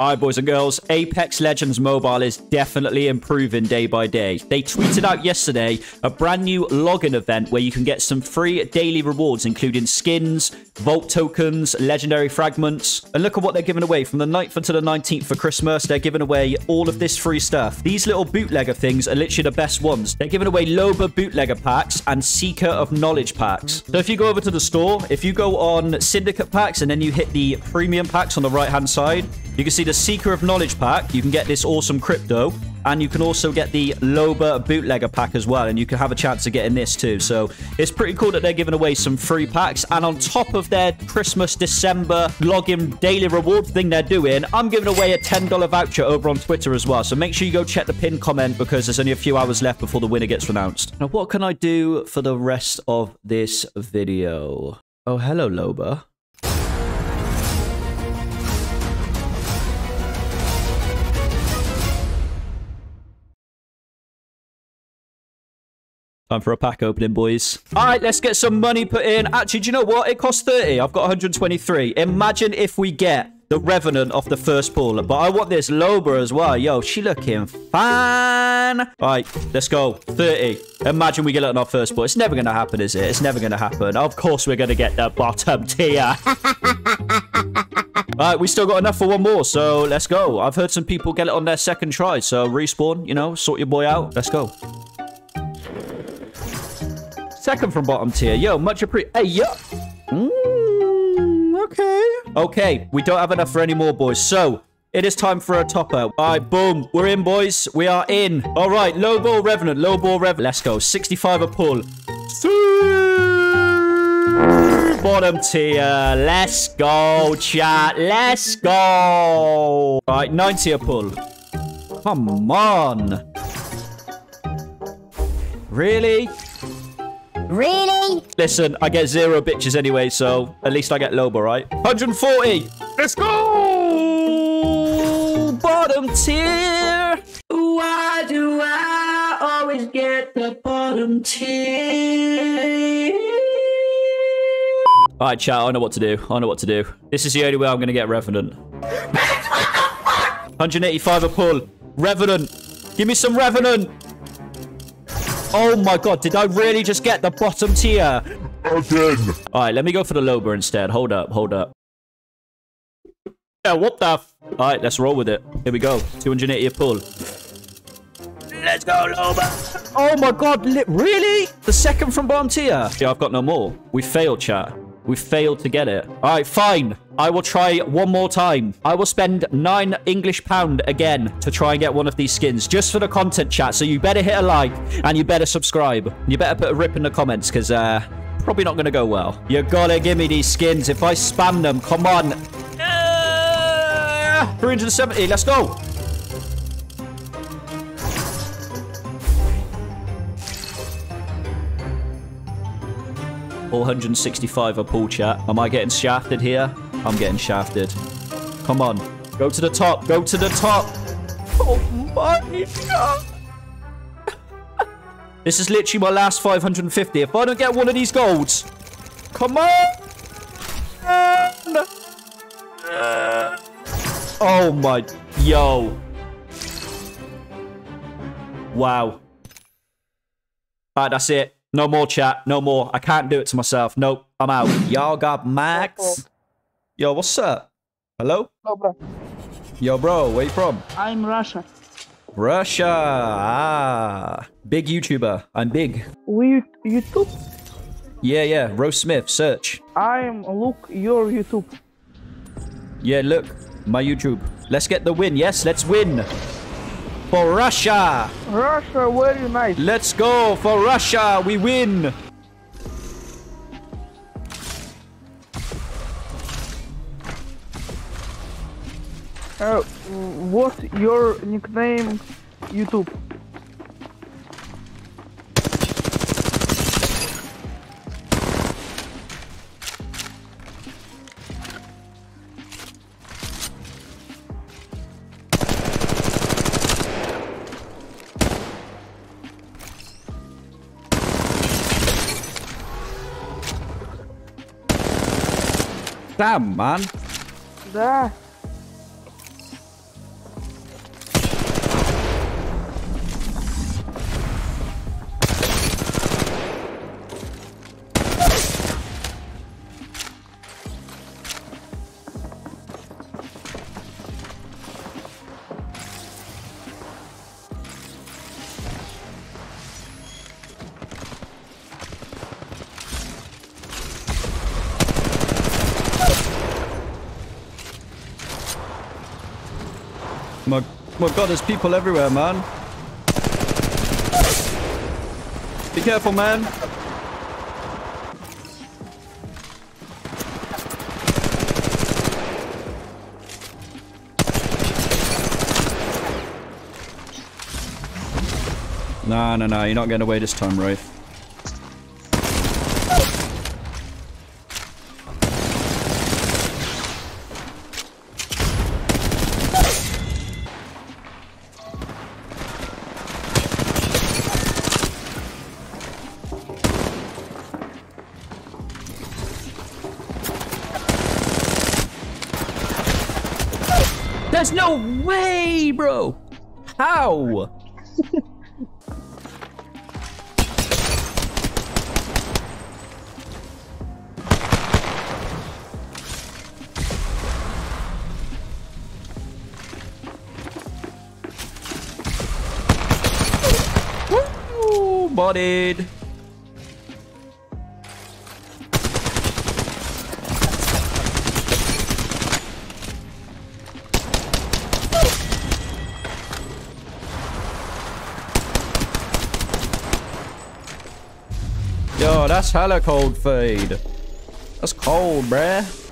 All right, boys and girls, Apex Legends Mobile is definitely improving day by day. They tweeted out yesterday a brand new login event where you can get some free daily rewards, including skins, vault tokens, legendary fragments. And look at what they're giving away. From the 9th until the 19th for Christmas, they're giving away all of this free stuff. These little bootlegger things are literally the best ones. They're giving away Loba bootlegger packs and Seeker of Knowledge packs. So if you go over to the store, if you go on Syndicate packs and then you hit the premium packs on the right-hand side, you can see the Seeker of Knowledge pack. You can get this awesome crypto. And you can also get the Loba bootlegger pack as well. And you can have a chance of getting this too. So it's pretty cool that they're giving away some free packs. And on top of their Christmas, December login daily reward thing they're doing, I'm giving away a $10 voucher over on Twitter as well. So make sure you go check the pinned comment because there's only a few hours left before the winner gets announced. Now, what can I do for the rest of this video? Oh, hello, Loba. Time for a pack opening, boys. All right, let's get some money put in. Actually, do you know what? It costs 30. I've got 123. Imagine if we get the Revenant off the first pull. But I want this Loba as well. Yo, she looking fine. All right, let's go. 30. Imagine we get it on our first pull. It's never going to happen, is it? It's never going to happen. Of course, we're going to get the bottom tier. All right, we still got enough for one more, so let's go. I've heard some people get it on their second try, so respawn, you know, sort your boy out. Let's go. Second from bottom tier. Yo, much appreciated. Hey, yo. Mm, okay. Okay, we don't have enough for any more, boys. So, it is time for a topper. All right, boom. We're in, boys. We are in. All right, Loba revenant. Low ball revenant. Let's go. 65 a pull. Bottom tier. Let's go, chat. Let's go. All right, 90 a pull. Come on. Really? Really? Listen, I get zero bitches anyway, so at least I get Loba, right? 140. Let's go! Bottom tier. Why do I always get the bottom tier? All right, chat. I know what to do. I know what to do. This is the only way I'm going to get Revenant. 185 a pull. Revenant. Give me some Revenant. Oh my god, did I really just get the bottom tier? Again. Alright, let me go for the Loba instead. Hold up, hold up. Yeah, what the f- Alright, let's roll with it. Here we go. 280 a pull. Let's go, Loba! Oh my god, really? The second from bottom tier? Yeah, I've got no more. We failed, chat. We failed to get it. All right, fine. I will try one more time. I will spend nine English pound again to try and get one of these skins just for the content chat. So you better hit a like and you better subscribe. You better put a rip in the comments because uh, probably not going to go well. You gotta give me these skins. If I spam them, come on. Uh, 370, let's go. 465 a pull chat. Am I getting shafted here? I'm getting shafted. Come on. Go to the top. Go to the top. Oh my god. this is literally my last 550. If I don't get one of these golds. Come on. Oh my. Yo. Wow. Alright, that's it. No more chat. No more. I can't do it to myself. Nope. I'm out. Y'all got Max. Yo, what's up? Hello? Hello, bro. Yo, bro. Where you from? I'm Russia. Russia. Ah. Big YouTuber. I'm big. We YouTube? Yeah, yeah. RoastSmith. Search. I'm look your YouTube. Yeah, look. My YouTube. Let's get the win. Yes, let's win. For Russia. Russia, very nice. Let's go for Russia. We win. Uh, what's your nickname YouTube? Damn, man. Да. My, god, there's people everywhere, man. Be careful, man. Nah, nah, nah. You're not getting away this time, Wraith. There's no way, bro. How? Woo! Bodied. That's hella cold fade. That's cold, bruh.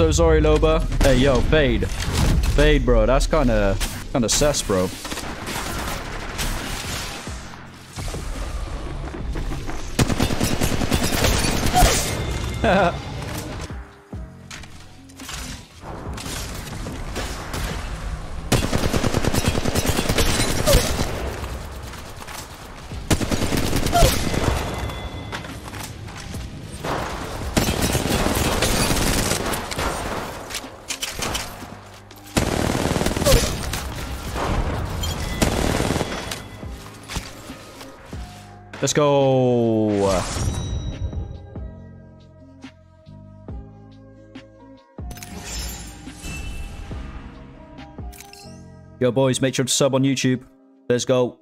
So sorry, Loba. Hey, yo, fade. Fade, bro. That's kind of kind of sus, bro. Let's go. Yo, boys, make sure to sub on YouTube. Let's go.